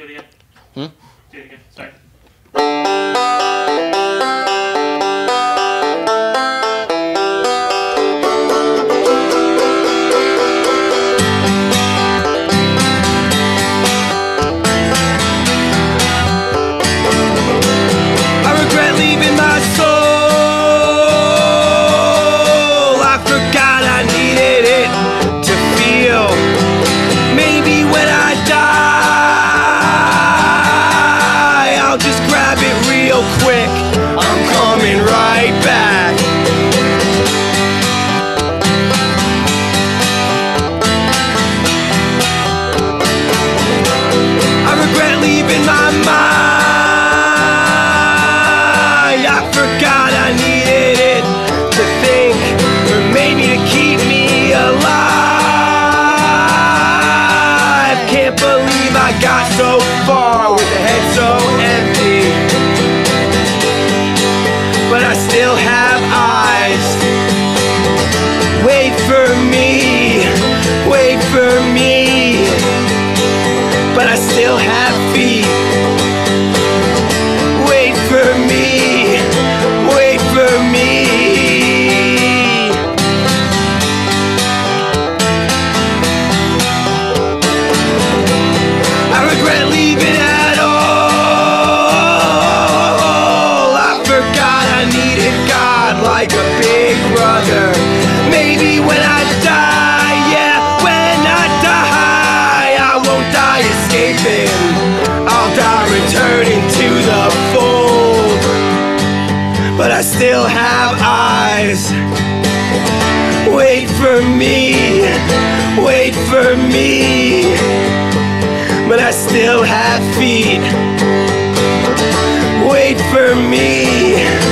Do it again. Hmm? Do it again. Sorry. Alive. Can't believe I got so far with the head so empty. But I still have eyes. Wait for me, wait for me but I still have regret leaving at all. I forgot I needed God like a big brother. Maybe when I die, yeah, when I die, I won't die escaping. I'll die returning to the fold. But I still have eyes. Wait for me, wait for me. But I still have feet. Wait for me.